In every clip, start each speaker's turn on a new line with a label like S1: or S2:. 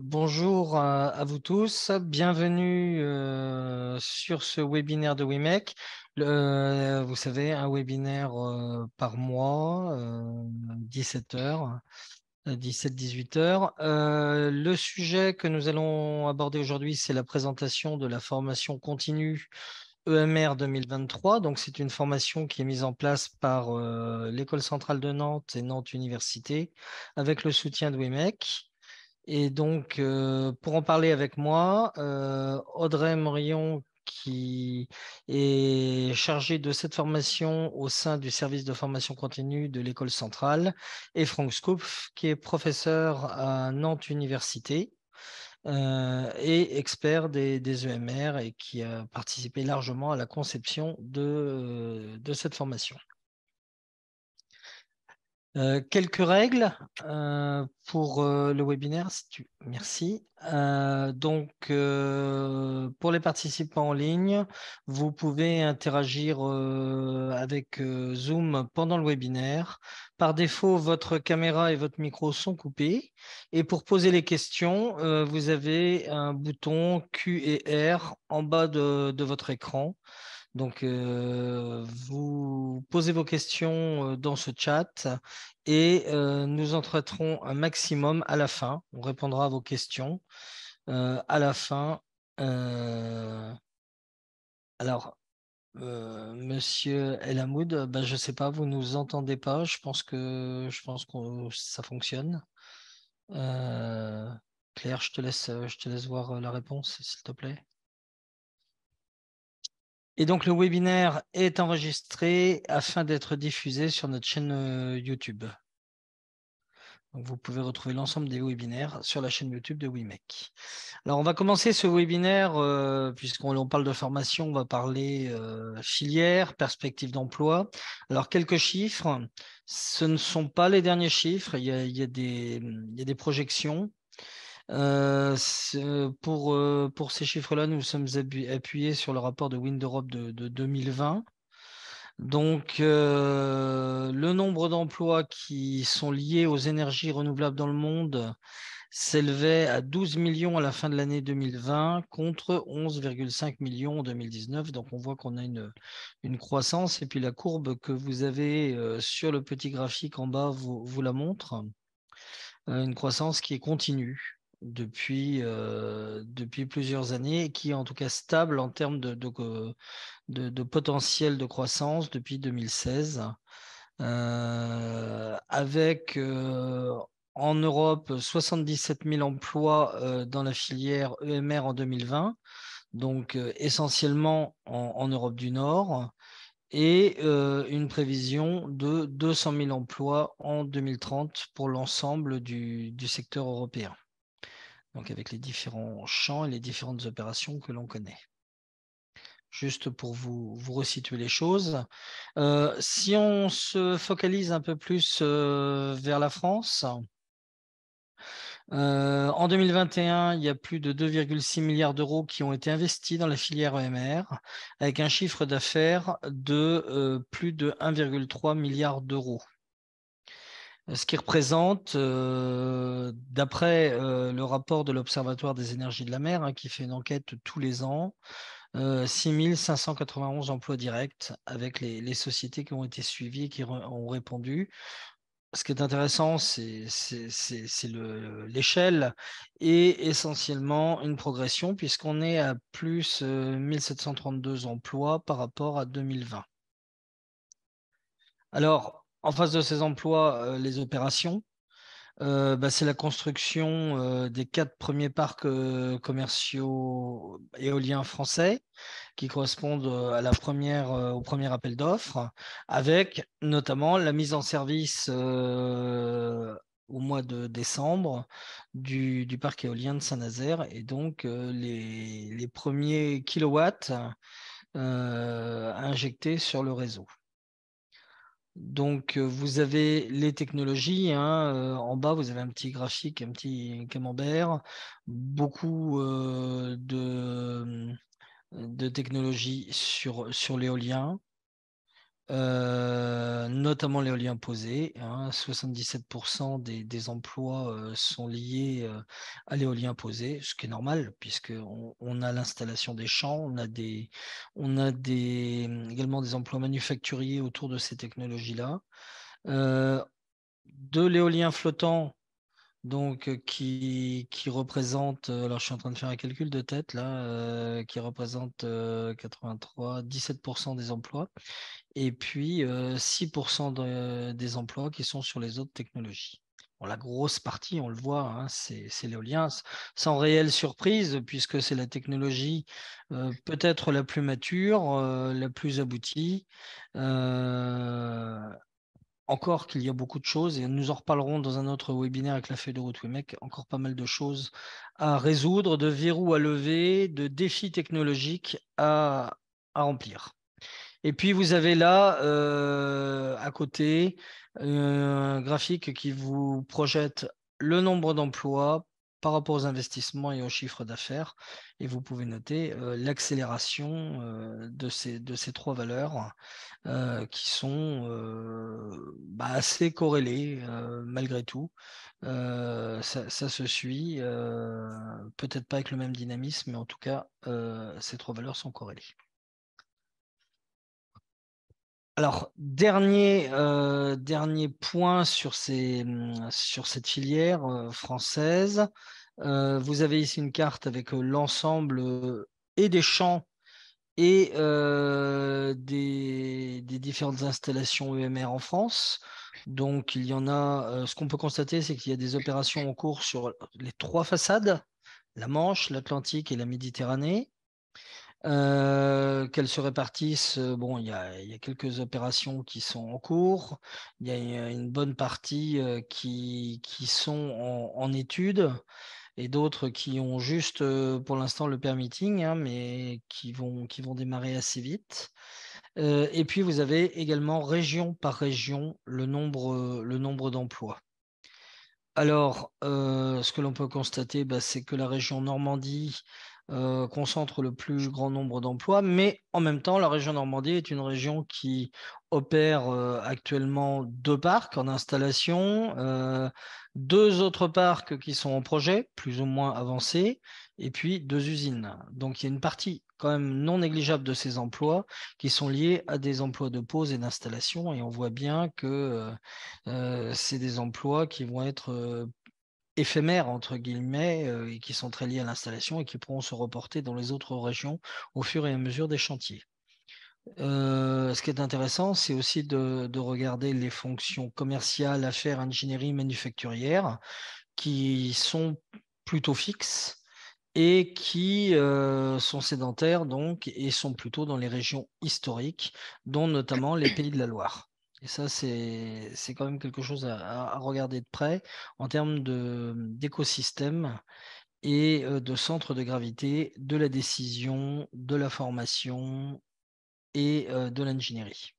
S1: bonjour à, vous tous. Bienvenue euh, sur ce webinaire de WIMEC. vous savez, un webinaire euh, par mois, 17 h 17-18 heures. Euh, le sujet que nous allons aborder aujourd'hui, c'est la présentation de la formation continue EMR 2023. Donc, c'est une formation qui est mise en place par l'École centrale de Nantes et Nantes Université avec le soutien de WIMEC. Et donc, euh, pour en parler avec moi, euh, Audrey Morillon, qui est chargée de cette formation au sein du service de formation continue de l'école centrale, et Franck Scouf, qui est professeur à Nantes Université. Euh, et expert des, EMR et qui a participé largement à la conception de cette formation. Euh, quelques règles euh, pour euh, le webinaire. Merci. donc, pour les participants en ligne, vous pouvez interagir avec Zoom pendant le webinaire. Par défaut, votre caméra et votre micro sont coupés. Et pour poser les questions, vous avez un bouton Q et R en bas de votre écran. Donc, euh, vous posez vos questions euh, dans ce chat et euh, nous en traiterons un maximum à la fin. On répondra à vos questions à la fin. alors, Monsieur Elamoud, bah, je ne sais pas, vous ne nous entendez pas. Je pense que, je pense que ça fonctionne. Claire, je te laisse, je te laisse voir la réponse, s'il te plaît. Et donc, le webinaire est enregistré afin d'être diffusé sur notre chaîne euh, YouTube. Vous pouvez retrouver l'ensemble des webinaires sur la chaîne YouTube de WIMEC. Alors, on va commencer ce webinaire, euh, puisqu'on parle de formation, on va parler euh, filière, perspective d'emploi. Alors, quelques chiffres. Ce ne sont pas les derniers chiffres, il y a des projections. Euh, pour, euh, pour ces chiffres-là, nous sommes appuyés sur le rapport de Wind Europe de, 2020. Donc, euh, le nombre d'emplois qui sont liés aux énergies renouvelables dans le monde s'élevait à 12 millions à la fin de l'année 2020 contre 11,5 millions en 2019. Donc, on voit qu'on a une, croissance. Et puis, la courbe que vous avez sur le petit graphique en bas vous la montre. une croissance qui est continue depuis, euh, depuis plusieurs années qui est en tout cas stable en termes de, de, potentiel de croissance depuis 2016, euh, avec euh, en Europe 77 000 emplois dans la filière EMR en 2020, donc essentiellement en, Europe du Nord, et une prévision de 200 000 emplois en 2030 pour l'ensemble du secteur européen donc avec les différents champs et les différentes opérations que l'on connaît. Juste pour vous, vous resituer les choses. Euh, si on se focalise un peu plus euh, vers la France, euh, en 2021, il y a plus de 2,6 milliards d'euros qui ont été investis dans la filière EMR, avec un chiffre d'affaires de plus de 1,3 milliard d'euros ce qui représente, euh, d'après euh, le rapport de l'Observatoire des énergies de la mer, hein, qui fait une enquête tous les ans, 6 591 emplois directs avec les, sociétés qui ont été suivies et qui ont répondu. Ce qui est intéressant, c'est l'échelle et essentiellement une progression puisqu'on est à plus 1732 euh, emplois par rapport à 2020. Alors, en face de ces emplois, euh, les opérations. Euh, bah, c'est la construction euh, des quatre premiers parcs commerciaux éoliens français qui correspondent au premier appel d'offres, avec notamment la mise en service au mois de décembre du, parc éolien de Saint-Nazaire et donc les, premiers kilowatts injectés sur le réseau. Donc, vous avez les technologies. Hein, en bas, vous avez un petit graphique, un petit camembert, beaucoup de, de technologies sur, sur l'éolien. Euh, notamment l'éolien posé. 77% hein. des, emplois euh, sont liés euh, à l'éolien posé, ce qui est normal, puisqu'on on a l'installation des champs, on a, des, on a des, également des emplois manufacturiers autour de ces technologies-là. de l'éolien flottant, donc qui, qui, représente, alors je suis en train de faire un calcul de tête là, qui représente 83, 17% des emplois, et puis 6% des emplois qui sont sur les autres technologies. la grosse partie, on le voit, hein, c'est l'éolien, sans réelle surprise, puisque c'est la technologie peut-être la plus mature, la plus aboutie, encore qu'il y a beaucoup de choses, et nous en reparlerons dans un autre webinaire avec la feuille de route WIMEC, encore pas mal de choses à résoudre, de verrous à lever, de défis technologiques à, remplir. Et puis vous avez là, euh, à côté, un graphique qui vous projette le nombre d'emplois par rapport aux investissements et aux chiffres d'affaires. Et vous pouvez noter euh, l'accélération euh, de, ces, trois valeurs euh, qui sont bah, assez corrélées malgré tout. Ça, se suit, peut-être pas avec le même dynamisme, mais en tout cas, ces trois valeurs sont corrélées. Alors, dernier, euh, dernier point sur, sur cette filière euh, française. Euh, vous avez ici une carte avec l'ensemble et des champs et des, des, différentes installations EMR en France. Donc, il y en a. ce qu'on peut constater, c'est qu'il y a des opérations en cours sur les trois façades la Manche, l'Atlantique et la Méditerranée. Euh, qu'elles se répartissent, euh, bon, il y, a, quelques opérations qui sont en cours, il y a une bonne partie euh, qui, sont en, études et d'autres qui ont juste pour l'instant le permitting, hein, mais qui vont, démarrer assez vite. et puis vous avez également région par région le nombre d'emplois. Alors, ce que l'on peut constater, bah, c'est que la région Normandie euh, concentre le plus grand nombre d'emplois, mais en même temps, la région Normandie est une région qui opère euh, actuellement deux parcs en installation, euh, deux autres parcs qui sont en projet, plus ou moins avancés, et puis deux usines. Donc il y a une partie quand même non négligeable de ces emplois qui sont liés à des emplois de pause et d'installation, et on voit bien que c'est des emplois qui vont être éphémères, entre guillemets, euh, et qui sont très liés à l'installation et qui pourront se reporter dans les autres régions au fur et à mesure des chantiers. Euh, ce qui est intéressant, c'est aussi de, regarder les fonctions commerciales, affaires, ingénierie, manufacturière, qui sont plutôt fixes et qui euh, sont sédentaires donc et sont plutôt dans les régions historiques, dont notamment les pays de la Loire. Et ça, c'est quand même quelque chose à, regarder de près en termes d'écosystème et de centre de gravité de la décision, de la formation et de l'ingénierie.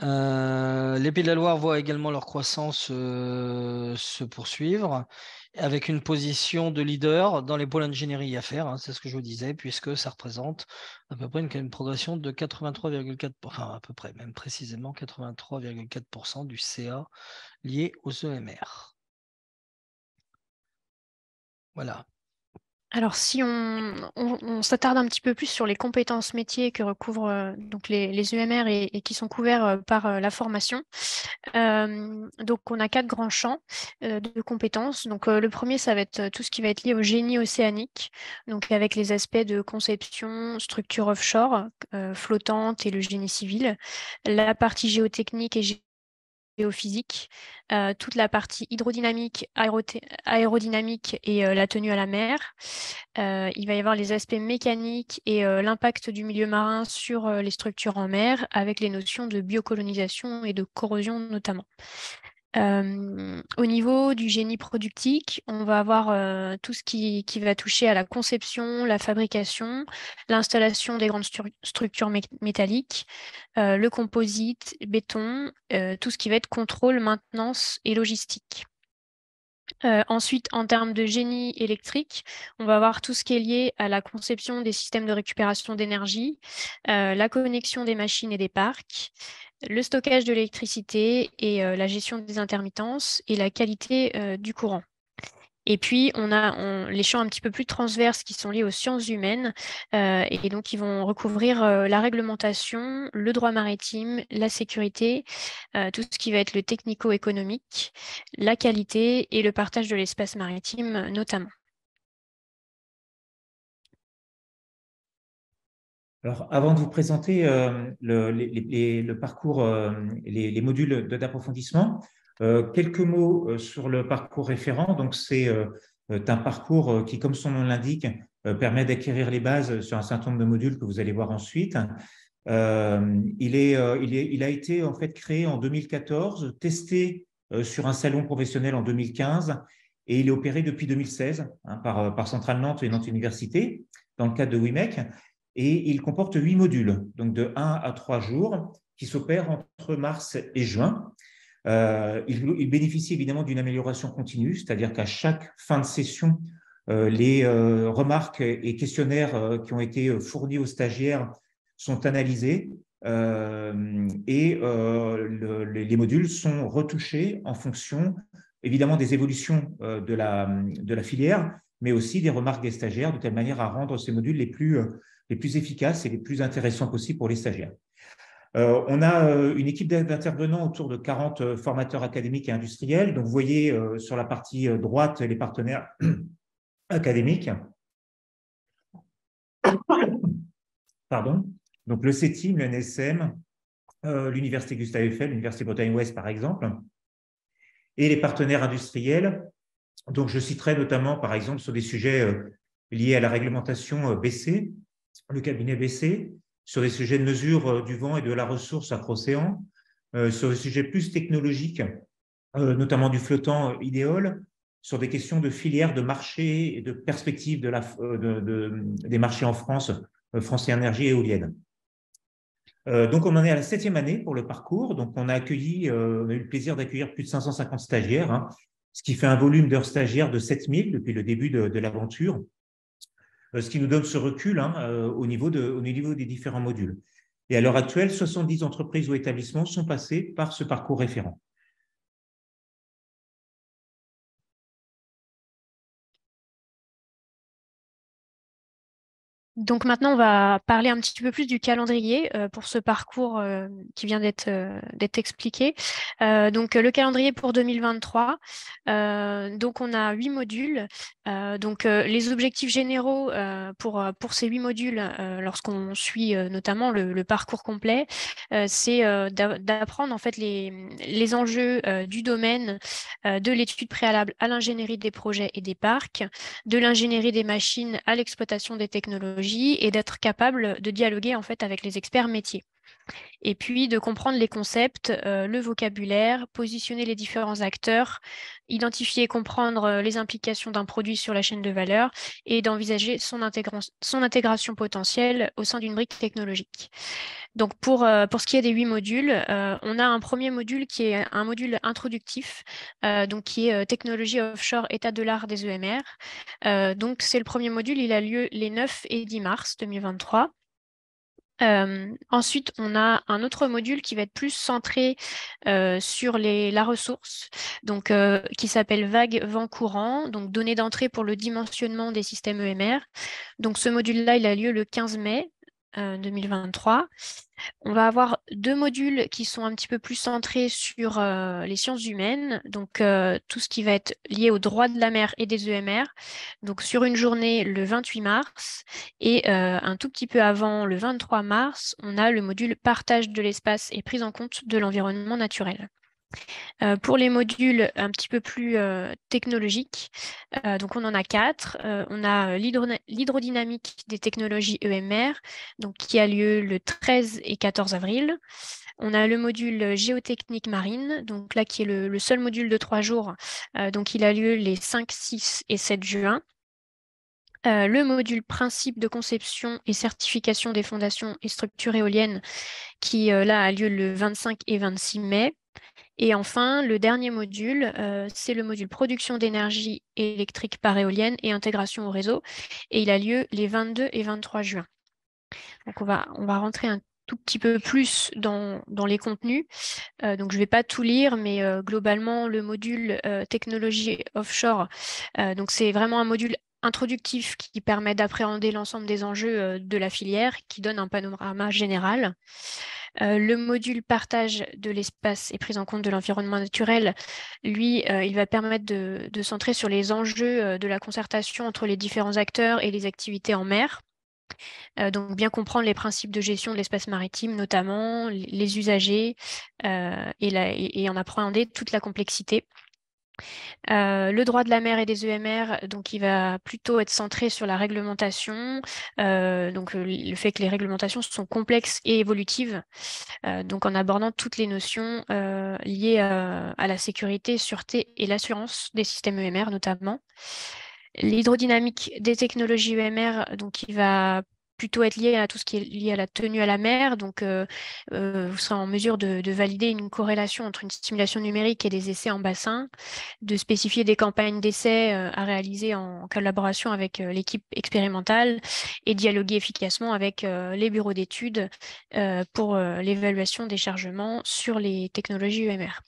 S1: les Pays de la Loire voient également leur croissance se poursuivre avec une position de leader dans les pôles ingénierie à faire, hein, c'est ce que je vous disais, puisque ça représente à peu près une, progression de 83,4%, enfin à peu près, même précisément 83,4% du CA lié aux EMR. Voilà.
S2: Alors, si on, s'attarde un petit peu plus sur les compétences métiers que recouvrent euh, donc les, UMR e et, qui sont couverts euh, par euh, la formation, donc on a quatre grands champs de compétences. Donc, le premier, ça va être tout ce qui va être lié au génie océanique, donc avec les aspects de conception, structure offshore, flottante et le génie civil, la partie géotechnique et géophysique, euh, toute la partie hydrodynamique, aérodynamique et euh, la tenue à la mer. Euh, il va y avoir les aspects mécaniques et l'impact du milieu marin sur les structures en mer, avec les notions de biocolonisation et de corrosion notamment au niveau du génie productique, on va avoir tout ce qui, va toucher à la conception, la fabrication, l'installation des grandes structures métalliques, le composite, béton, tout ce qui va être contrôle, maintenance et logistique. Ensuite, en termes de génie électrique, on va voir tout ce qui est lié à la conception des systèmes de récupération d'énergie, la connexion des machines et des parcs, le stockage de l'électricité et euh, la gestion des intermittences et la qualité du courant. Et puis, on a les champs un petit peu plus transverses qui sont liés aux sciences humaines euh, et donc qui vont recouvrir euh, la réglementation, le droit maritime, la sécurité, euh, tout ce qui va être le technico-économique, la qualité et le partage de l'espace maritime notamment.
S3: Alors, avant de vous présenter le, parcours, les, modules d'approfondissement, euh, quelques mots euh, sur le parcours référent. Donc, c'est euh, un parcours qui, comme son nom l'indique, permet d'acquérir les bases sur un certain nombre de modules que vous allez voir ensuite. il, est, il, a été en fait créé en 2014, testé sur un salon professionnel en 2015 et il est opéré depuis 2016 hein, par, par Centrale Nantes et Nantes Université dans le cadre de WIMEC et il comporte huit modules, donc de 1 à 3 jours, qui s'opèrent entre mars et juin. Euh, il, bénéficie évidemment d'une amélioration continue, c'est-à-dire qu'à chaque fin de session, euh, les euh, remarques et questionnaires qui ont été fournis aux stagiaires sont analysés et les modules sont retouchés en fonction évidemment des évolutions de la, de la filière, mais aussi des remarques des stagiaires, de telle manière à rendre ces modules les plus, les plus efficaces et les plus intéressants possibles pour les stagiaires. Euh, on a euh, une équipe d'intervenants autour de 40 euh, formateurs académiques et industriels. Donc, vous voyez sur la partie droite les partenaires académiques. Pardon. Donc, le CETIM, le NSM, l'Université Gustave Eiffel, l'Université Bretagne-Ouest, par exemple, et les partenaires industriels. Donc, je citerai notamment, par exemple, sur des sujets liés à la réglementation BC, le cabinet BC, sur des sujets de mesure euh, du vent et de la ressource afro-océan, euh, sur des sujets plus technologiques, euh, notamment du flottant idéol, sur des questions de filière, de marché et de perspective de la, des marchés en France, France et énergie éolienne. donc, on en est à la septième année pour le parcours. Donc, on a accueilli, on a eu le plaisir d'accueillir plus de 550 stagiaires, hein, ce qui fait un volume d'heures stagiaires de 7000 depuis le début de l'aventure. Euh, ce qui nous donne ce recul hein, euh, au, niveau au niveau des différents modules. Et à l'heure actuelle, 70 entreprises ou établissements sont passés par ce parcours référent.
S2: Donc maintenant, on va parler un petit peu plus du calendrier euh, pour ce parcours euh, qui vient d'être euh, expliqué. donc le calendrier pour 2023. donc on a huit modules. donc les objectifs généraux pour, ces huit modules, lorsqu'on suit notamment le, parcours complet, c'est d'apprendre en fait les enjeux du domaine de l'étude préalable à l'ingénierie des projets et des parcs, de l'ingénierie des machines à l'exploitation des technologies et d'être capable de dialoguer en fait avec les experts métiers. Et puis de comprendre les concepts, euh, le vocabulaire, positionner les différents acteurs, identifier et comprendre euh, les implications d'un produit sur la chaîne de valeur et d'envisager son, intégration potentielle au sein d'une brique technologique. Donc pour, euh, ce qui est des huit modules, on a un premier module qui est un module introductif, donc qui est technologie offshore état de l'art des EMR. donc c'est le premier module, il a lieu les 9 et 10 mars 2023 ensuite, on a un autre module qui va être plus centré sur la ressource, donc, qui s'appelle Vague Vent Courant, donc données d'entrée pour le dimensionnement des systèmes EMR. Donc ce module-là, il a lieu le 15 mai 2023. On va avoir deux modules qui sont un petit peu plus centrés sur euh, les sciences humaines, donc euh, tout ce qui va être lié au droit de la mer et des EMR. Donc sur une journée le 28 mars et euh, un tout petit peu avant le 23 mars, on a le module partage de l'espace et prise en compte de l'environnement naturel. Euh, pour les modules un petit peu plus euh, technologiques, euh, donc on en a quatre. on a l'hydrodynamique des technologies EMR, donc qui a lieu le 13 et 14 avril. On a le module géotechnique marine, donc là qui est le, seul module de trois jours, donc il a lieu les 5, 6 et 7 juin. le module principe de conception et certification des fondations et structures éoliennes qui là a lieu le 25 et 26 mai. Et enfin, le dernier module, euh, c'est le module production d'énergie électrique par éolienne et intégration au réseau. Et il a lieu les 22 et 23 juin. Donc on va, on va rentrer un tout petit peu plus dans, les contenus. Euh, donc je ne vais pas tout lire, mais euh, globalement, le module technologie offshore, donc c'est vraiment un module introductif qui permet d'appréhender l'ensemble des enjeux de la filière, qui donne un panorama général. Euh, le module partage de l'espace et prise en compte de l'environnement naturel, lui, euh, il va permettre de, centrer sur les enjeux euh, de la concertation entre les différents acteurs et les activités en mer. donc bien comprendre les principes de gestion de l'espace maritime, notamment les usagers, et, en appréhender toute la complexité. Euh, le droit de la mer et des EMR, donc il va plutôt être centré sur la réglementation, euh, donc euh, le fait que les réglementations sont complexes et évolutives, donc en abordant toutes les notions liées à la sécurité, sûreté et l'assurance des systèmes EMR notamment. L'hydrodynamique des technologies EMR, donc il va plutôt être lié à tout ce qui est lié à la tenue à la mer. Donc, euh, euh, vous serez en mesure de, valider une corrélation entre une stimulation numérique et des essais en bassin, de spécifier des campagnes d'essais euh, à réaliser en collaboration avec l'équipe expérimentale et dialoguer efficacement avec les bureaux d'études pour l'évaluation des chargements sur les technologies UMR.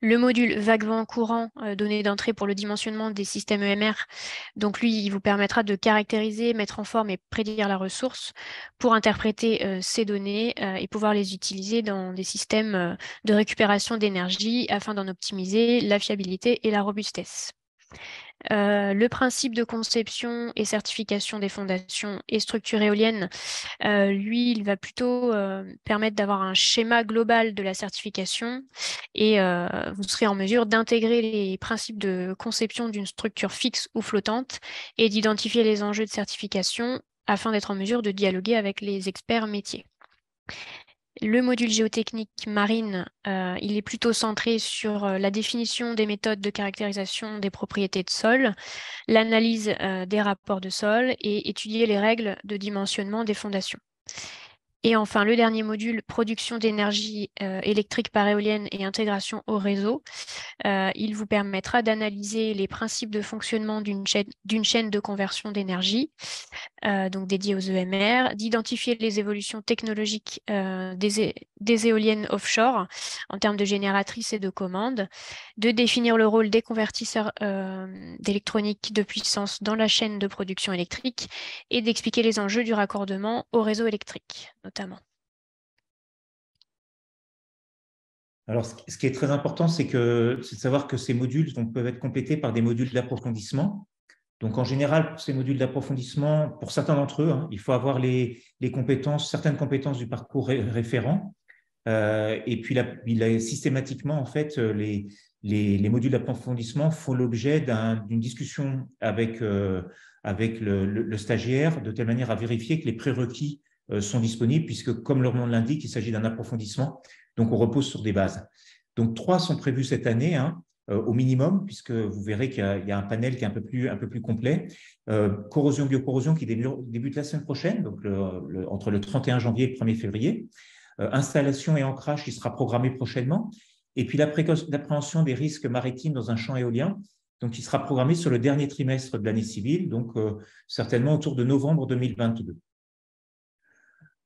S2: Le module vague vent courant, euh, donné d'entrée pour le dimensionnement des systèmes EMR, donc lui, il vous permettra de caractériser, mettre en forme et prédire la ressource pour interpréter euh, ces données euh, et pouvoir les utiliser dans des systèmes de récupération d'énergie afin d'en optimiser la fiabilité et la robustesse. Euh, le principe de conception et certification des fondations et structures éoliennes, euh, lui, il va plutôt euh, permettre d'avoir un schéma global de la certification et vous serez en mesure d'intégrer les principes de conception d'une structure fixe ou flottante et d'identifier les enjeux de certification afin d'être en mesure de dialoguer avec les experts métiers. Le module géotechnique marine, euh, il est plutôt centré sur euh, la définition des méthodes de caractérisation des propriétés de sol, l'analyse euh, des rapports de sol et étudier les règles de dimensionnement des fondations. Et enfin, le dernier module, production d'énergie euh, électrique par éolienne et intégration au réseau. Euh, il vous permettra d'analyser les principes de fonctionnement d'une chaîne, de conversion d'énergie, euh, donc dédiée aux EMR, d'identifier les évolutions technologiques des, des, éoliennes offshore en termes de génératrices et de commandes, de définir le rôle des convertisseurs d'électronique de puissance dans la chaîne de production électrique et d'expliquer les enjeux du raccordement au réseau électrique
S3: Alors, ce qui est très important, c'est de savoir que ces modules peuvent être complétés par des modules d'approfondissement. Donc, en général, ces modules d'approfondissement, pour certains d'entre eux, hein, il faut avoir les, compétences, certaines compétences du parcours référent. Euh, et puis, systématiquement, en fait, les, les, modules d'approfondissement font l'objet d'une discussion avec, euh, le, stagiaire, de telle manière à vérifier que les prérequis euh, sont disponibles, puisque comme leur nom l'indique, il s'agit d'un approfondissement, donc on repose sur des bases. Donc trois sont prévus cette année, hein, euh, au minimum, puisque vous verrez qu'il y, a un panel qui est un peu plus, un peu plus complet. Euh, corrosion, biocorrosion qui débute, la semaine prochaine, donc entre le 31 janvier et le 1er février. installation et ancrage qui sera programmé prochainement. Et puis l'appréhension des risques maritimes dans un champ éolien, donc qui sera programmé sur le dernier trimestre de l'année civile, donc certainement autour de novembre 2022.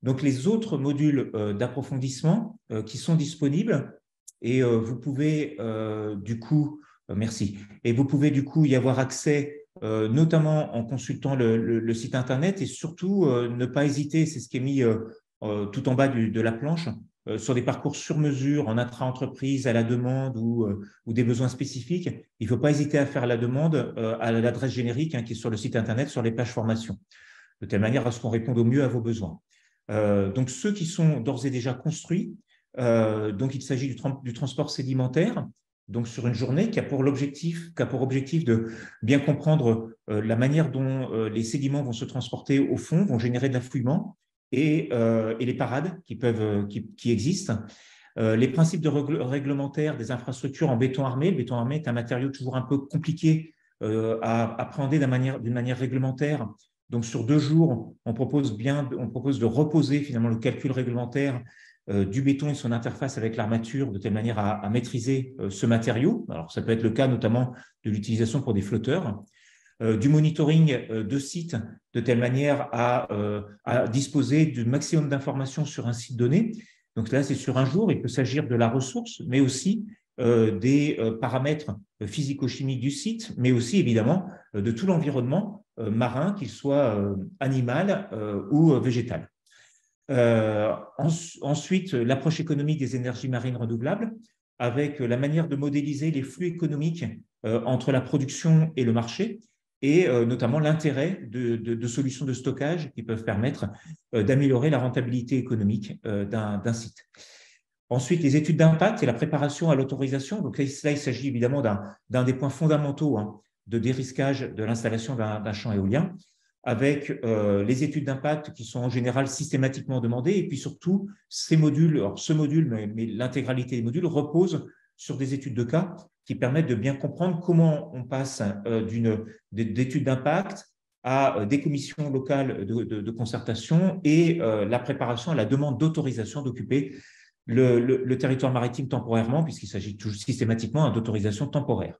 S3: Donc, les autres modules euh, d'approfondissement euh, qui sont disponibles, et euh, vous pouvez du coup, merci, et vous pouvez du coup y avoir accès, notamment en consultant le, site internet, et surtout ne pas hésiter, c'est ce qui est mis tout en bas de la planche, sur des parcours sur mesure en intra-entreprise à la demande ou, des besoins spécifiques, il ne faut pas hésiter à faire la demande à l'adresse générique hein, qui est sur le site internet, sur les pages formation, de telle manière à ce qu'on réponde au mieux à vos besoins. Euh, donc ceux qui sont d'ores et déjà construits, euh, donc il s'agit du, transport sédimentaire, donc sur une journée qui a pour objectif de bien comprendre euh, la manière dont les sédiments vont se transporter au fond, vont générer de l'affouillement et, les parades qui peuvent, qui, existent. les principes de réglementaire des infrastructures en béton armé. Le béton armé est un matériau toujours un peu compliqué à appréhender d'une manière, réglementaire donc sur deux jours, on propose bien, on propose de reposer finalement le calcul réglementaire du béton et son interface avec l'armature de telle manière à, maîtriser ce matériau. Alors, ça peut être le cas notamment de l'utilisation pour des flotteurs. du monitoring de sites de telle manière à, disposer du maximum d'informations sur un site donné. Donc là, c'est sur un jour, il peut s'agir de la ressource, mais aussi euh, des euh, paramètres physico-chimiques du site, mais aussi évidemment euh, de tout l'environnement marin, qu'il soit animal ou végétal. ensuite, l'approche économique des énergies marines renouvelables, avec la manière de modéliser les flux économiques entre la production et le marché, et notamment l'intérêt de, solutions de stockage qui peuvent permettre d'améliorer la rentabilité économique d'un site. Ensuite, les études d'impact et la préparation à l'autorisation. Donc là, il s'agit évidemment d'un des points fondamentaux hein, de dérisquage de l'installation d'un champ éolien, avec euh, les études d'impact qui sont en général systématiquement demandées, et puis surtout, ces modules, ce module, mais, l'intégralité des modules, repose sur des études de cas qui permettent de bien comprendre comment on passe euh, d'une d'études d'impact à euh, des commissions locales de, concertation et la préparation à la demande d'autorisation d'occuper le, territoire maritime temporairement, puisqu'il s'agit systématiquement d'autorisation temporaire.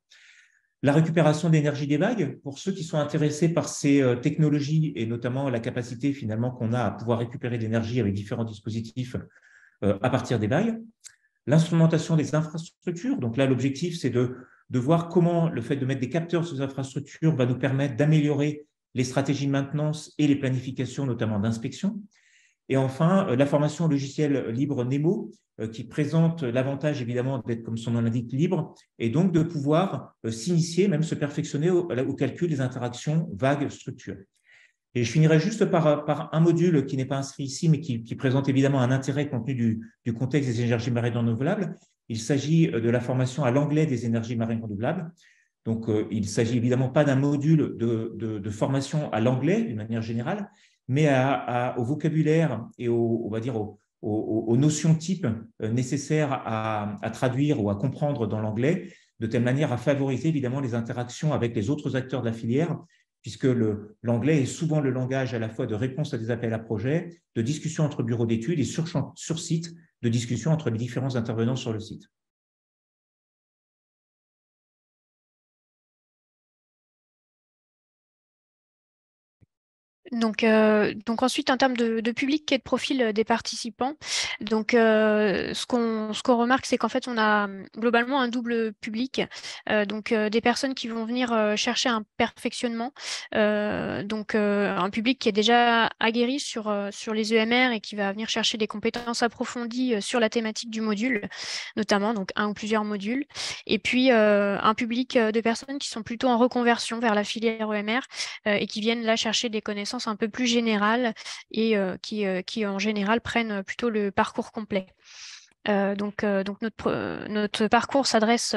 S3: La récupération d'énergie des vagues, pour ceux qui sont intéressés par ces euh, technologies et notamment la capacité finalement qu'on a à pouvoir récupérer de l'énergie avec différents dispositifs euh, à partir des vagues. L'instrumentation des infrastructures, donc là l'objectif c'est de, de voir comment le fait de mettre des capteurs sur ces infrastructures va nous permettre d'améliorer les stratégies de maintenance et les planifications, notamment d'inspection. Et enfin, euh, la formation logicielle libre Nemo, euh, qui présente l'avantage évidemment d'être, comme son nom l'indique, libre, et donc de pouvoir euh, s'initier, même se perfectionner au, calcul des interactions vagues-structures. Et je finirai juste par, un module qui n'est pas inscrit ici, mais qui, présente évidemment un intérêt compte tenu du, contexte des énergies marines renouvelables. Il s'agit de la formation à l'anglais des énergies marines renouvelables. Donc, il ne s'agit évidemment pas d'un module de formation à l'anglais d'une manière générale, mais au vocabulaire et aux, notions types euh, nécessaires à, traduire ou à comprendre dans l'anglais, de telle manière à favoriser évidemment les interactions avec les autres acteurs de la filière, puisque l'anglais est souvent le langage à la fois de réponse à des appels à projets, de discussion entre bureaux d'études et sur site, de discussion entre les différents intervenants sur le site.
S2: Donc, euh, donc ensuite, en termes de, public et de profil euh, des participants, donc euh, ce qu'on ce qu'on remarque, c'est qu'en fait, on a globalement un double public, donc des personnes qui vont venir chercher un perfectionnement, donc un public qui est déjà aguerri sur sur les EMR et qui va venir chercher des compétences approfondies sur la thématique du module, notamment donc un ou plusieurs modules, et puis un public de personnes qui sont plutôt en reconversion vers la filière EMR et qui viennent là chercher des connaissances un peu plus générale et euh, euh, qui, en général, prennent plutôt le parcours complet. Euh, donc, euh, notre, euh, parcours s'adresse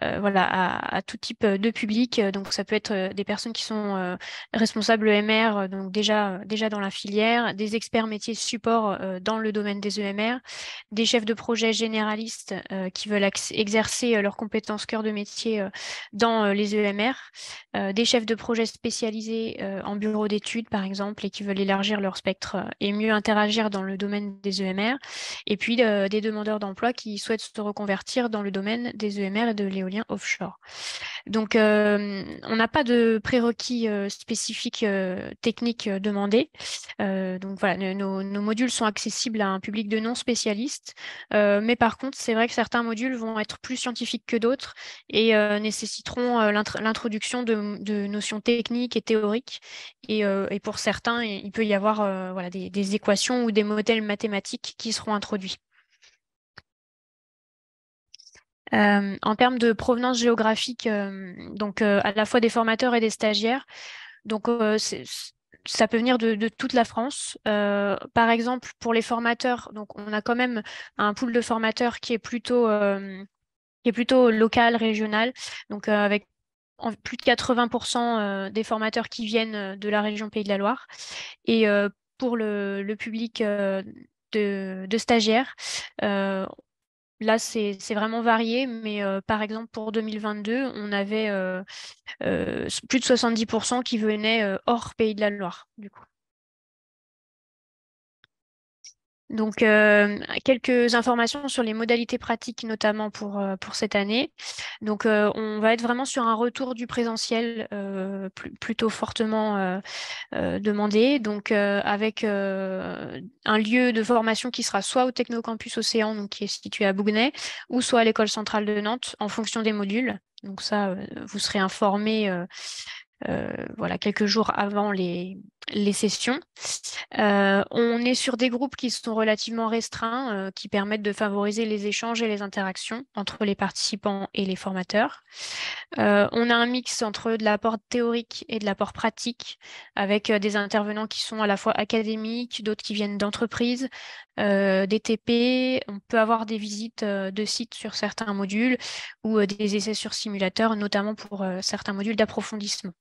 S2: voilà, à, tout type de public. Donc, ça peut être des personnes qui sont responsables EMR, donc déjà, déjà dans la filière, des experts métiers support dans le domaine des EMR, des chefs de projet généralistes qui veulent exercer leurs compétences cœur de métier dans les EMR, des chefs de projet spécialisés en bureau d'études, par exemple, et qui veulent élargir leur spectre et mieux interagir dans le domaine des EMR, et puis des demandeurs d'emploi qui souhaitent se reconvertir dans le domaine des EMR et de l'éolien offshore. Donc, euh, on n'a pas de prérequis euh, spécifiques euh, techniques demandés. donc voilà, nos, modules sont accessibles à un public de non spécialistes, mais par contre, c'est vrai que certains modules vont être plus scientifiques que d'autres et nécessiteront l'introduction de, notions techniques et théoriques. Et, pour certains, il peut y avoir voilà, des équations ou des modèles mathématiques qui seront introduits. Euh, en termes de provenance géographique, euh, donc euh, à la fois des formateurs et des stagiaires, donc ça peut venir de, toute la France. par exemple, pour les formateurs, donc on a quand même un pool de formateurs qui est plutôt, qui est plutôt local, régional, donc avec plus de 80% des formateurs qui viennent de la région Pays de la Loire. Et pour le, public de, de, stagiaires, Là, c'est vraiment varié, mais euh, par exemple, pour 2022, on avait euh, euh, plus de 70% qui venaient hors Pays de la Loire, du coup. Donc, euh, quelques informations sur les modalités pratiques, notamment pour, euh, pour cette année. Donc, euh, on va être vraiment sur un retour du présentiel plutôt fortement demandé. Donc, avec un lieu de formation qui sera soit au Technocampus Océan, donc qui est situé à Bougnay, ou soit à l'École centrale de Nantes, en fonction des modules. Donc ça, vous serez informé voilà, quelques jours avant les, les sessions. Euh, on est sur des groupes qui sont relativement restreints, euh, qui permettent de favoriser les échanges et les interactions entre les participants et les formateurs. Euh, on a un mix entre de l'apport théorique et de l'apport pratique, avec des intervenants qui sont à la fois académiques, d'autres qui viennent d'entreprises, des TP. On peut avoir des visites de sites sur certains modules ou des essais sur simulateur, notamment pour certains modules d'approfondissement.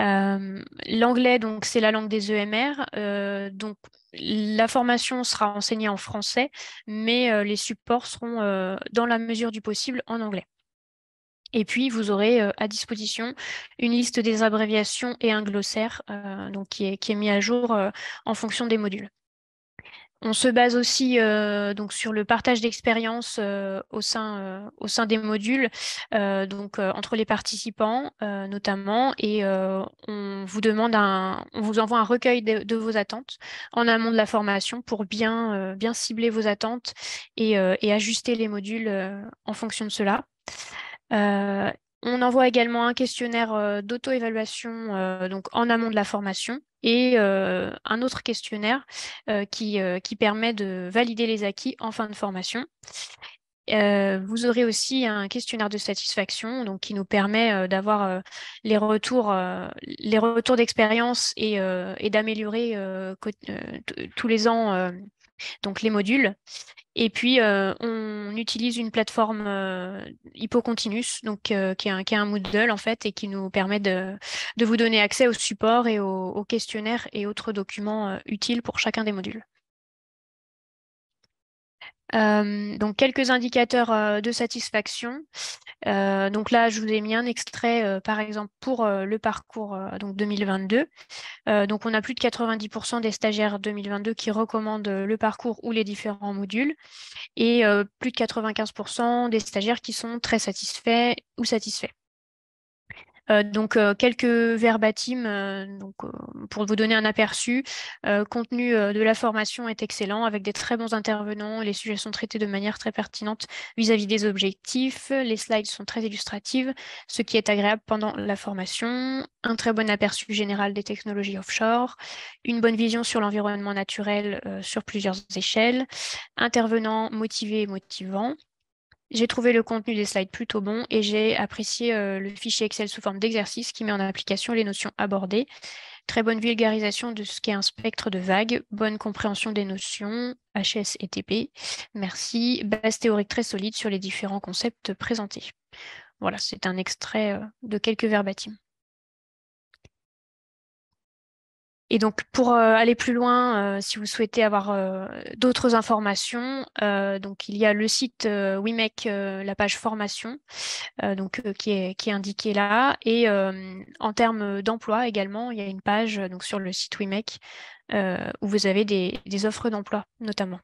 S2: Euh, l'anglais, donc, c'est la langue des EMR. Euh, donc, la formation sera enseignée en français, mais euh, les supports seront, dans la mesure du possible, en anglais. Et puis, vous aurez à disposition une liste des abréviations et un glossaire qui est mis à jour en fonction des modules. On se base aussi euh, donc sur le partage d'expériences euh, au, sein, euh, au sein des modules, donc entre les participants notamment, et on vous demande un, on vous envoie un recueil de, vos attentes en amont de la formation pour bien, bien cibler vos attentes et, et ajuster les modules en fonction de cela. On envoie également un questionnaire euh, d'auto-évaluation euh, donc en amont de la formation et euh, un autre questionnaire qui, permet de valider les acquis en fin de formation. vous aurez aussi un questionnaire de satisfaction qui nous permet d'avoir les retours, les retours d'expérience et, et d'améliorer tous les ans donc les modules. Et puis, euh, on utilise une plateforme euh, donc, euh, qui, est un, Moodle en fait, et qui nous permet de, vous donner accès au support et aux questionnaires et autres documents utiles pour chacun des modules. Euh, donc quelques indicateurs euh, de satisfaction. Euh, donc là, je vous ai mis un extrait, par exemple, pour le parcours donc 2022. donc on a plus de 90% des stagiaires 2022 qui recommandent le parcours ou les différents modules et plus de 95% des stagiaires qui sont très satisfaits ou satisfaits. Euh, donc euh, quelques verbatims euh, donc, pour vous donner un aperçu. contenu de la formation est excellent avec des très bons intervenants. Les sujets sont traités de manière très pertinente vis-à-vis des objectifs. Les slides sont très illustratives, ce qui est agréable pendant la formation. Un très bon aperçu général des technologies offshore. Une bonne vision sur l'environnement naturel sur plusieurs échelles. Intervenants motivés et motivants. J'ai trouvé le contenu des slides plutôt bon et j'ai apprécié euh, le fichier Excel sous forme d'exercice qui met en application les notions abordées. Très bonne vulgarisation de ce qu'est un spectre de vagues, bonne compréhension des notions HS et TP. Merci. Base théorique très solide sur les différents concepts présentés. Voilà, c'est un extrait euh, de quelques verbatims. Et donc, pour euh, aller plus loin, euh, si vous souhaitez avoir euh, d'autres informations, donc il y a le site WIMEC, la page formation, donc qui est, qui est indiquée là. Et en termes d'emploi également, il y a une page donc sur le site WIMEC où vous avez des, des offres d'emploi notamment.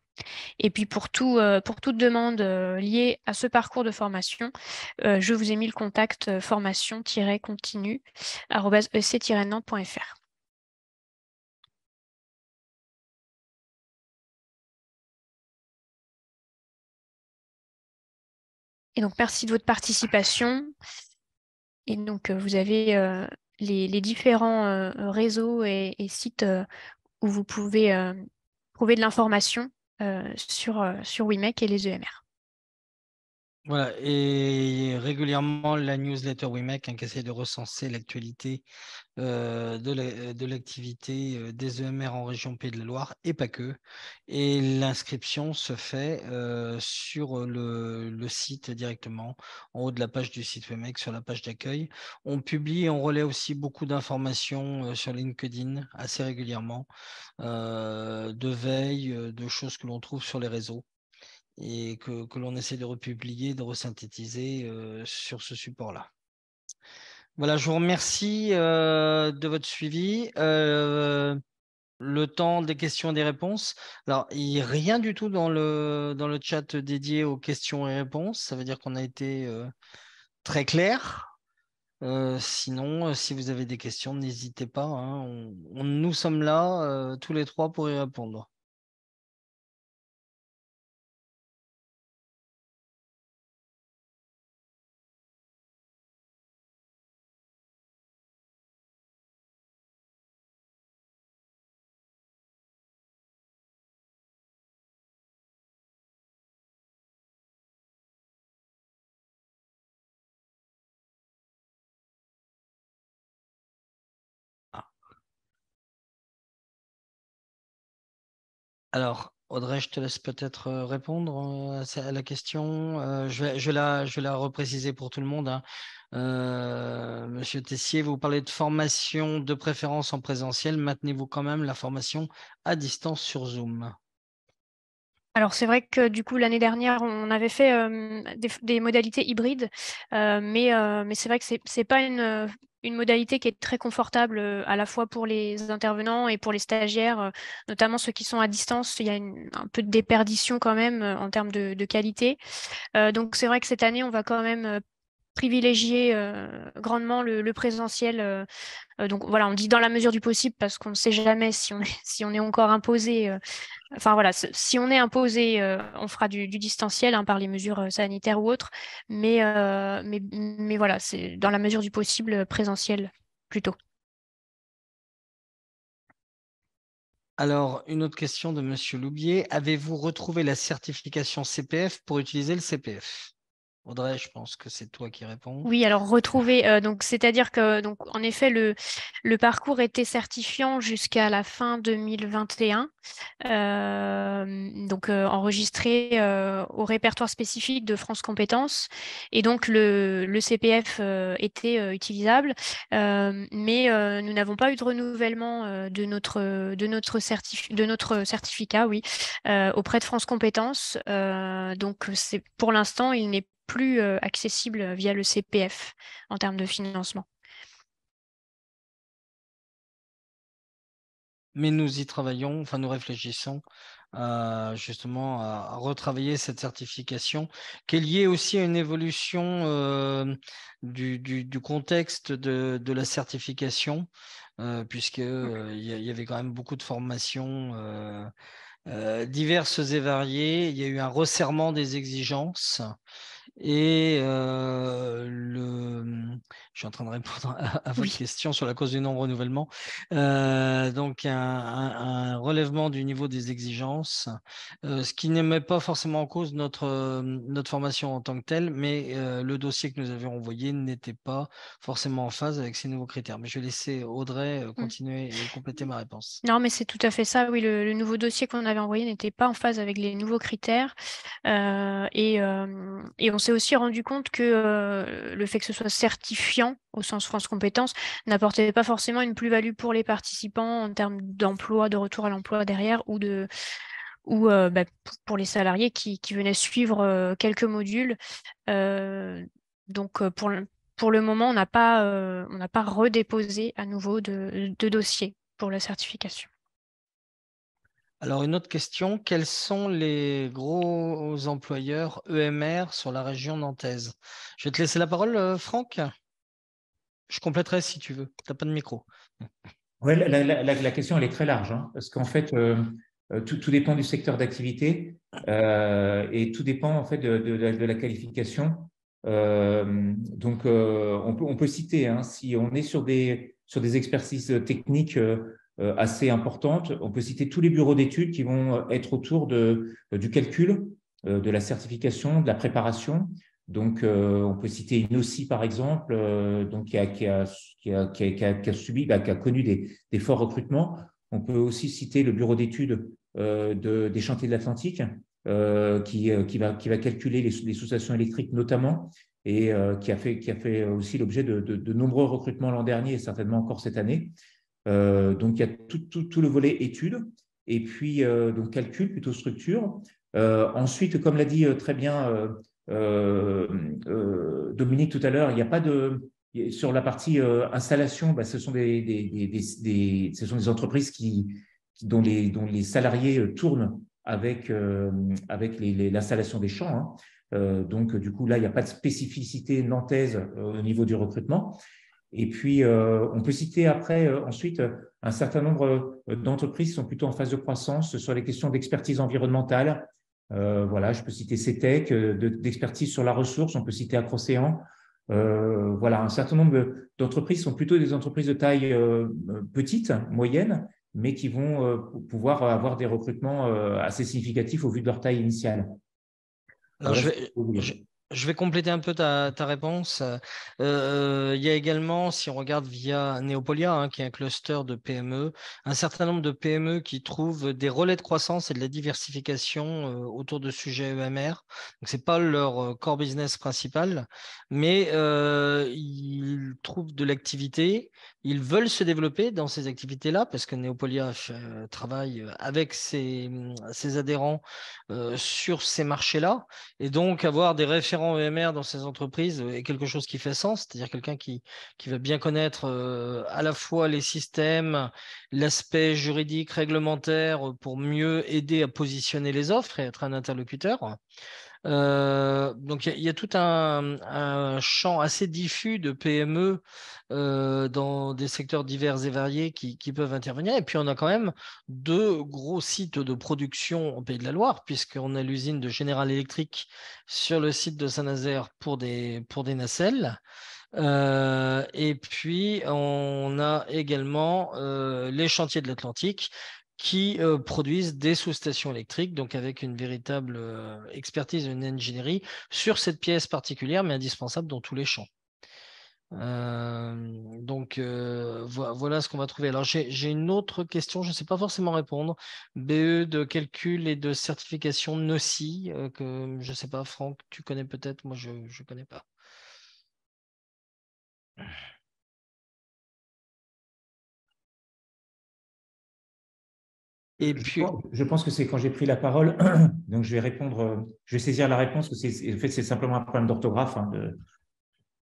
S2: Et puis pour, tout, pour toute demande liée à ce parcours de formation, je vous ai mis le contact formation-continue.ec-nantes.fr. Et donc, merci de votre participation. Et donc, euh, vous avez euh, les, différents euh, réseaux et, sites où vous pouvez trouver de l'information sur, sur WIMEC et les EMR.
S1: Voilà, et régulièrement la newsletter WIMEC hein, qui essaie de recenser l'actualité de l'activité des EMR en région Pays de la Loire et pas que. Et l'inscription se fait sur le, site directement, en haut de la page du site WIMEC, sur la page d'accueil. On publie, on relaie aussi beaucoup d'informations sur LinkedIn assez régulièrement, de veille, de choses que l'on trouve sur les réseaux et que, l'on essaie de republier, de resynthétiser euh, sur ce support-là. Voilà, je vous remercie euh, de votre suivi. Euh, le temps des questions et des réponses. Alors, il n'y a rien du tout dans le, dans le chat dédié aux questions et réponses. Ça veut dire qu'on a été très clair. Sinon, si vous avez des questions, n'hésitez pas. Hein. nous sommes là tous les trois pour y répondre. Alors, Audrey, je te laisse peut-être euh, répondre euh, à la question. Euh, je, vais, la, je la repréciser pour tout le monde. Hein. Monsieur Tessier, vous parlez de formation de préférence en présentiel. Maintenez-vous quand même la formation à distance sur Zoom?
S2: Alors c'est vrai que du coup l'année dernière on avait fait des, modalités hybrides, mais, mais c'est vrai que c'est n'est pas une, une modalité qui est très confortable à la fois pour les intervenants et pour les stagiaires, notamment ceux qui sont à distance. Il y a un peu de déperdition quand même en termes de, de qualité. donc c'est vrai que cette année, on va quand même privilégier grandement le, présentiel. donc voilà, on dit dans la mesure du possible parce qu'on ne sait jamais si on est, encore imposé. enfin voilà, si on est imposé, on fera du, distanciel hein, par les mesures sanitaires ou autres. Mais voilà, c'est dans la mesure du possible présentiel plutôt.
S1: Alors, une autre question de Monsieur Loubier. Avez-vous retrouvé la certification CPF pour utiliser le CPF Audrey, je pense que c'est toi qui réponds.
S2: Oui, alors retrouver, euh, donc c'est-à-dire que donc en effet le, parcours était certifiant jusqu'à la fin 2021, euh, donc euh, enregistré au répertoire spécifique de France Compétences, et donc le, le CPF était utilisable, mais nous n'avons pas eu de renouvellement de notre de notre de notre certificat, oui, auprès de France Compétences. donc c'est pour l'instant il n'est plus euh, accessible via le CPF en termes de financement.
S1: Mais nous y travaillons, enfin nous réfléchissons justement à, retravailler cette certification, qui est liée aussi à une évolution euh, du, contexte de, la certification, euh, puisqu'il y, avait quand même beaucoup de formations diverses et variées. Il y a eu un resserrement des exigences. Et le, je suis en train de répondre à, votre question sur la cause du non-renouvellement. donc, un, relèvement du niveau des exigences, ce qui ne met pas forcément en cause notre, notre formation en tant que telle, mais le dossier que nous avions envoyé n'était pas forcément en phase avec ces nouveaux critères. Mais je vais laisser Audrey mmh. continuer et compléter ma réponse.
S2: Non, mais c'est tout à fait ça. Oui, le, nouveau dossier qu'on avait envoyé n'était pas en phase avec les nouveaux critères. et, et on s'est aussi rendu compte que euh, le fait que ce soit certifiant au sens France Compétences n'apportait pas forcément une plus-value pour les participants en termes d'emploi, de retour à l'emploi derrière ou de ou euh, bah, pour les salariés qui, venaient suivre euh, quelques modules. donc pour, pour le moment, on n'a pas, pas redéposé à nouveau de, de dossier pour la certification.
S1: Alors, une autre question, quels sont les gros employeurs EMR sur la région nantaise? Je vais te laisser la parole, euh, Franck. Je compléterai si tu veux. Tu n'as pas de micro.
S3: Oui, la, question, elle est très large, hein, parce qu'en fait, euh, euh, tout, dépend du secteur d'activité et tout dépend en fait de, la qualification. donc, on peut, on, peut, citer, hein, si on est sur des, sur des expertises techniques euh, assez importante. On peut citer tous les bureaux d'études qui vont euh, être autour de, euh, du calcul, de la certification, de la préparation. Donc, on peut citer Inossi, par exemple, qui, a, subi, bah, qui a connu des, forts recrutements. On peut aussi citer le bureau d'études de, des chantiers de l'Atlantique, qui, qui, va, calculer les, sous-stations électriques notamment, et qui, a fait, aussi l'objet de, nombreux recrutements l'an dernier et certainement encore cette année. Euh, donc, il y a tout, le volet études et puis euh, donc calcul, plutôt structure. Euh, ensuite, comme l'a dit très bien Dominique tout à l'heure, il n'y a pas de sur la partie installation, bah, ce, sont des, entreprises qui, dont, les, salariés tournent avec, avec l'installation des champs. Hein. donc, du coup, là, il n'y a pas de spécificité nantaise au niveau du recrutement. Et puis, on peut citer après, ensuite, un certain nombre d'entreprises sont plutôt en phase de croissance sur les questions d'expertise environnementale, euh, voilà, je peux citer CETEC, euh, d'expertise sur la ressource, on peut citer Acrocéan. Euh, voilà, un certain nombre d'entreprises sont plutôt des entreprises de taille petite, moyenne, mais qui vont pouvoir avoir des recrutements assez significatifs au vu de leur taille initiale.
S1: Alors, je, vais, je vais compléter un peu ta, réponse. Euh, il y a également, si on regarde via Neopolia, hein, qui est un cluster de PME, un certain nombre de PME qui trouvent des relais de croissance et de la diversification euh, autour de sujets EMR. Donc, ce n'est pas leur euh, core business principal, mais ils trouvent de l'activité. Ils veulent se développer dans ces activités-là parce que Neopolia travaille avec ses adhérents sur ces marchés-là. Et donc, avoir des références EMR dans ces entreprises est quelque chose qui fait sens, c'est-à-dire quelqu'un qui, qui va bien connaître euh, à la fois les systèmes, l'aspect juridique, réglementaire, pour mieux aider à positionner les offres et être un interlocuteur. Euh, donc il y, a tout un, champ assez diffus de PME euh, dans des secteurs divers et variés qui, peuvent intervenir. Et puis on a quand même deux gros sites de production au Pays de la Loire, puisqu'on a l'usine de General Electric sur le site de Saint-Nazaire pour des, pour des nacelles. Euh, et puis, on a également les chantiers de l'Atlantique qui euh, produisent des sous-stations électriques, donc avec une véritable euh, expertise, une ingénierie sur cette pièce particulière, mais indispensable dans tous les champs. Euh, donc voilà ce qu'on va trouver. Alors j'ai une autre question, je ne sais pas forcément répondre. BE de calcul et de certification NOCI, que je ne sais pas, Franck, tu connais peut-être, moi je ne connais pas.
S3: Je, pense, que c'est quand j'ai pris la parole, donc je vais répondre, je vais saisir la réponse, que c'est, en fait, c'est simplement un problème d'orthographe. Hein,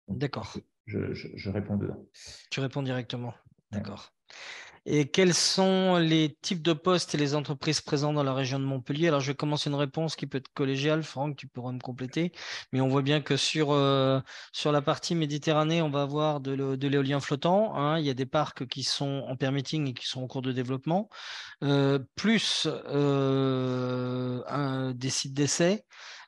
S1: D'accord.
S3: Je, réponds dedans.
S1: Tu réponds directement. D'accord. Et quels sont les types de postes et les entreprises présentes dans la région de Montpellier? Alors, je vais commencer une réponse qui peut être collégiale. Franck, tu pourras me compléter. Mais on voit bien que sur, euh, sur la partie Méditerranée, on va avoir de, l'éolien flottant. Hein. Il y a des parcs qui sont en permitting et qui sont en cours de développement, euh, plus euh, un, des sites d'essai.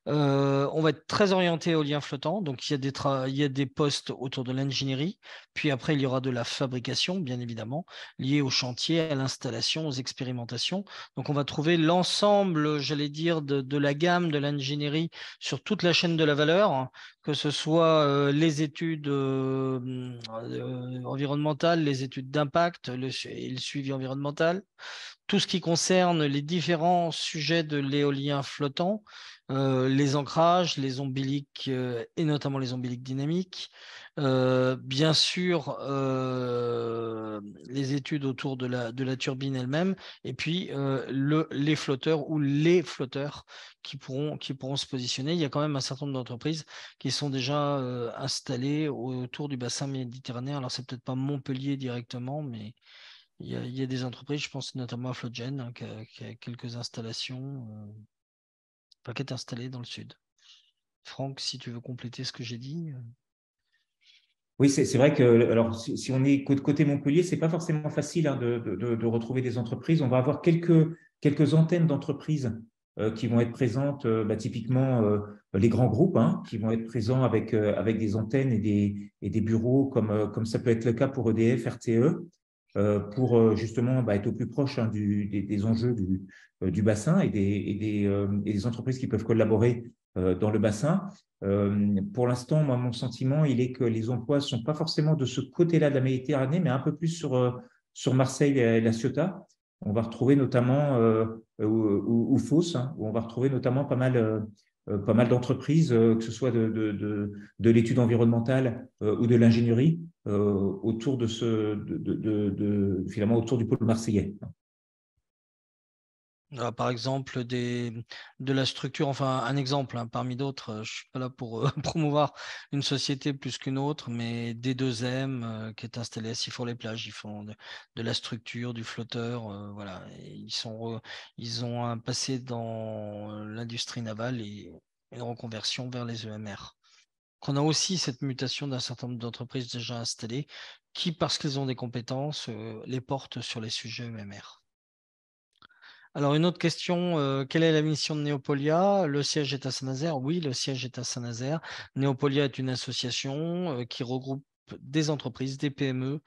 S1: Euh, on va être très orienté au lien flottant, donc il y, a des postes autour de l'ingénierie, puis après il y aura de la fabrication, bien évidemment, liée au chantier, à l'installation, aux expérimentations. Donc on va trouver l'ensemble, j'allais dire, de, la gamme de l'ingénierie sur toute la chaîne de la valeur, que ce soit euh, les études euh, environnementales, les études d'impact et le suivi environnemental, tout ce qui concerne les différents sujets de l'éolien flottant, euh, les ancrages, les ombiliques euh, et notamment les ombiliques dynamiques. Euh, bien sûr, les études autour de la, de la turbine elle-même, et puis le, les flotteurs ou les flotteurs qui pourront, qui pourront se positionner. Il y a quand même un certain nombre d'entreprises qui sont déjà installées autour du bassin méditerranéen. Alors, c'est peut-être pas Montpellier directement, mais il y, a, des entreprises, je pense notamment à Flotgen, hein, qui, a, quelques installations qui est installé dans le sud. Franck, si tu veux compléter ce que j'ai dit. Euh.
S3: Oui, c'est vrai que alors si, on est côté Montpellier, c'est pas forcément facile hein, de, retrouver des entreprises. On va avoir quelques, quelques antennes d'entreprises euh, qui vont être présentes, euh, bah, typiquement les grands groupes, hein, qui vont être présents avec, avec des antennes et des, et des bureaux, comme, comme ça peut être le cas pour EDF, RTE. Euh, pour euh, justement bah, être au plus proche hein, des, enjeux du, euh, bassin et des, entreprises qui peuvent collaborer dans le bassin. pour l'instant, mon sentiment, il est que les emplois ne sont pas forcément de ce côté-là de la Méditerranée, mais un peu plus sur, Marseille et La Ciotat. On va retrouver notamment, ou, ou, hein, où on va retrouver notamment pas mal pas mal d'entreprises, que ce soit de, de l'étude environnementale ou de l'ingénierie, euh, autour de ce, finalement autour du pôle marseillais.
S1: Ah, par exemple, des, de la structure, enfin un exemple hein, parmi d'autres, je ne suis pas là pour euh, promouvoir une société plus qu'une autre, mais D2M euh, qui est installé à Sifour-les-Plages, ils font de, la structure, du flotteur, euh, voilà, ils, ils ont un passé dans l'industrie navale et une reconversion vers les EMR. Qu'on a aussi cette mutation d'un certain nombre d'entreprises déjà installées qui, parce qu'ils ont des compétences, les portent sur les sujets EMR. Alors, une autre question, euh, quelle est la mission de Néopolia Le siège est à Saint-Nazaire Oui, le siège est à Saint-Nazaire. Néopolia est une association euh, qui regroupe des entreprises, des PME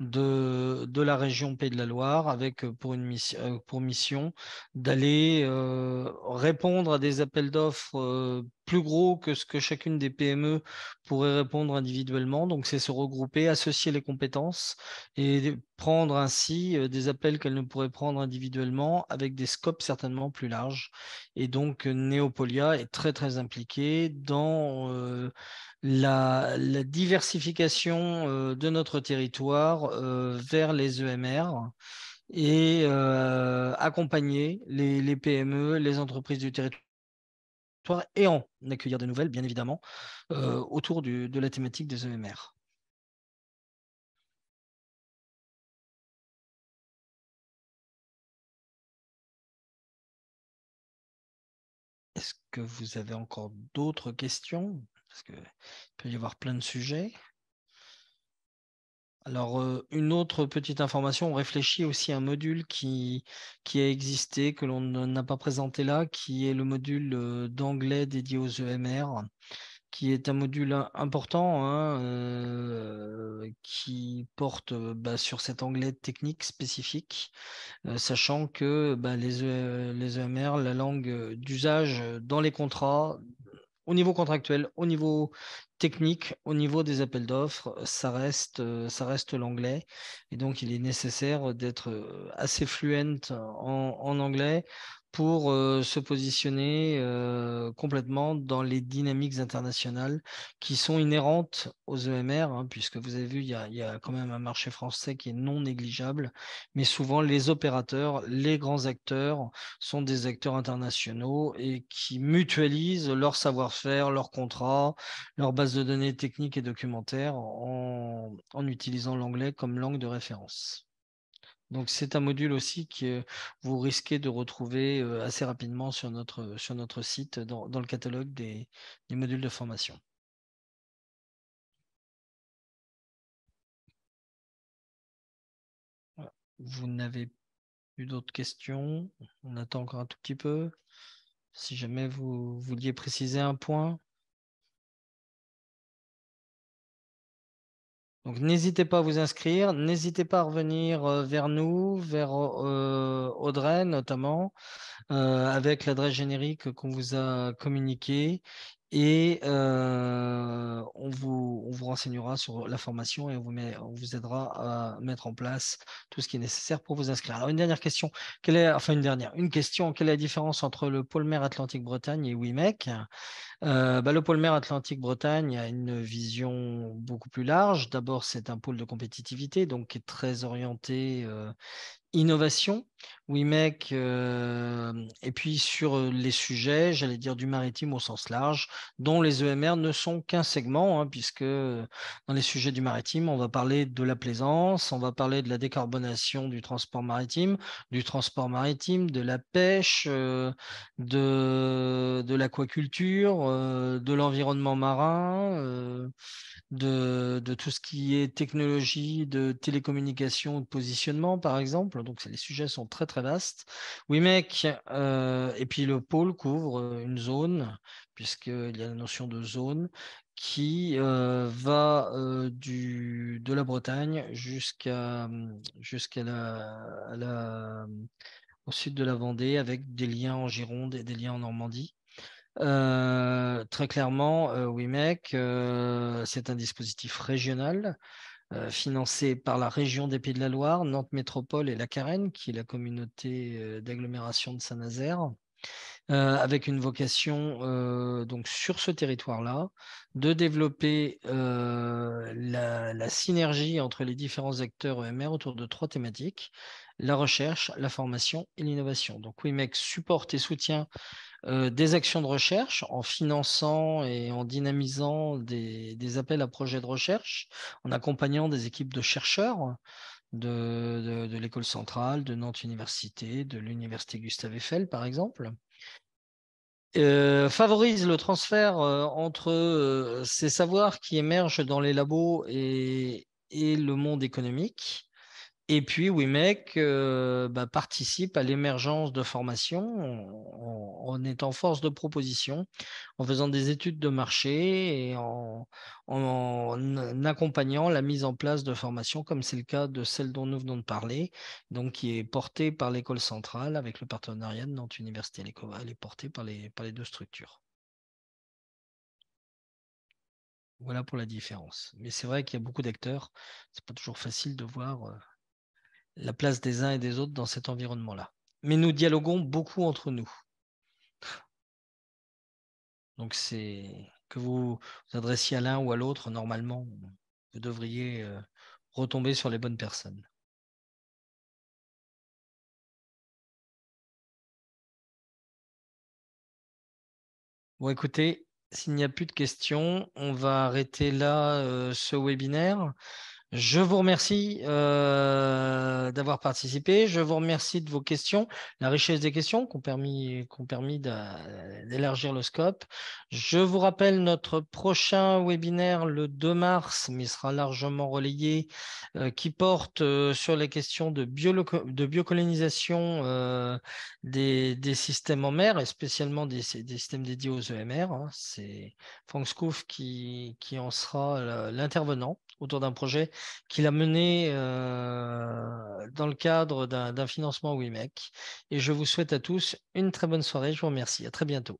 S1: de, de la région Pays de la Loire avec euh, pour, une mission, euh, pour mission d'aller euh, répondre à des appels d'offres plus gros que ce que chacune des PME pourrait répondre individuellement. Donc, c'est se regrouper, associer les compétences et prendre ainsi des appels qu'elle ne pourrait prendre individuellement avec des scopes certainement plus larges. Et donc, Neopolia est très, très impliqué dans la, diversification euh, de notre territoire euh, vers les EMR et euh, accompagner les, PME, les entreprises du territoire et en accueillir de nouvelles, bien évidemment, autour de la thématique des EMR. Est-ce que vous avez encore d'autres questions? Parce qu'il peut y avoir plein de sujets. Alors, euh, une autre petite information, on réfléchit aussi à un module qui, a existé, que l'on n'a pas présenté là, qui est le module euh, d'anglais dédié aux EMR, qui est un module important, hein, euh, qui porte bah, sur cet anglais technique spécifique, sachant que bah, les, les EMR, la langue d'usage dans les contrats, au niveau contractuel, au niveau technique, au niveau des appels d'offres, ça reste, euh, ça reste l'anglais. Et donc, il est nécessaire d'être euh, assez fluent en anglais pour se positionner complètement dans les dynamiques internationales qui sont inhérentes aux EMR, hein, puisque vous avez vu, il y, a, quand même un marché français qui est non négligeable, mais souvent les opérateurs, les grands acteurs sont des acteurs internationaux et qui mutualisent leur savoir-faire, leurs contrats, leurs bases de données techniques et documentaires en utilisant l'anglais comme langue de référence. Donc c'est un module aussi que vous risquez de retrouver assez rapidement sur notre, sur notre site dans, le catalogue des, modules de formation. Vous n'avez plus d'autres questions? On attend encore un tout petit peu. Si jamais vous vouliez préciser un point? Donc n'hésitez pas à vous inscrire, n'hésitez pas à revenir euh, vers nous, vers euh, Audrey notamment, euh, avec l'adresse générique qu'on vous a communiquée et on, vous, vous, renseignera sur la formation et on vous, met, on vous aidera à mettre en place tout ce qui est nécessaire pour vous inscrire. Alors une dernière question, quelle est, enfin une dernière, une question, quelle est la différence entre le pôle mer Atlantique Bretagne et WIMEC euh, bah, le pôle mer Atlantique-Bretagne a une vision beaucoup plus large. D'abord, c'est un pôle de compétitivité, donc qui est très orienté euh, innovation, WIMEC, euh, et puis sur euh, les sujets, j'allais dire du maritime au sens large, dont les EMR ne sont qu'un segment, hein, puisque euh, dans les sujets du maritime, on va parler de la plaisance, on va parler de la décarbonation du transport maritime, du transport maritime, de la pêche, de, de l'aquaculture, de l'environnement marin de, tout ce qui est technologie de télécommunication de positionnement, par exemple. Donc, les sujets sont très, très vastes. WIMEC, euh, et puis le pôle couvre euh, une zone, puisqu'il y a la notion de zone, qui euh, va du, de la Bretagne jusqu'à jusqu'à la, au sud de la Vendée, avec des liens en Gironde et des liens en Normandie. Très clairement, WIMEC, c'est un dispositif régional financé par la région des Pays de la Loire, Nantes Métropole et la Carène, qui est la communauté d'agglomération de Saint-Nazaire. avec une vocation donc sur ce territoire-là de développer la, la, synergie entre les différents acteurs EMR autour de trois thématiques la recherche, la formation et l'innovation. Donc WIMEC supporte et soutient des actions de recherche en finançant et en dynamisant des, appels à projets de recherche, en accompagnant des équipes de chercheurs de, l'école centrale, de Nantes Université, de l'Université Gustave Eiffel, par exemple. favorise le transfert entre ces savoirs qui émergent dans les labos et le monde économique et puis WIMEC euh, bah, participe à l'émergence de formations en, étant force de proposition, en faisant des études de marché et en, accompagnant la mise en place de formations, comme c'est le cas de celle dont nous venons de parler, donc qui est portée par l'école centrale avec le partenariat de Nantes Université. Elle est portée par les, par les deux structures. Voilà pour la différence. Mais c'est vrai qu'il y a beaucoup d'acteurs. C'est pas toujours facile de voir euh, la place des uns et des autres dans cet environnement-là. Mais nous dialoguons beaucoup entre nous. Donc c'est que vous vous adressiez à l'un ou à l'autre, normalement, vous devriez euh, retomber sur les bonnes personnes. Bon, écoutez, s'il n'y a plus de questions, on va arrêter là euh, ce webinaire. Je vous remercie euh, d'avoir participé. Je vous remercie de vos questions, la richesse des questions qui ont permis, permis d'élargir le scope. Je vous rappelle notre prochain webinaire le 2 mars, mais il sera largement relayé, euh, qui porte euh, sur les questions de, biocolonisation des, systèmes en mer et spécialement des, systèmes dédiés aux EMR. Hein. C'est Frank Scoof qui, qui en sera l'intervenant autour d'un projet qu'il a mené euh, dans le cadre d'un financement WIMEC. Et je vous souhaite à tous une très bonne soirée. Je vous remercie. À très bientôt.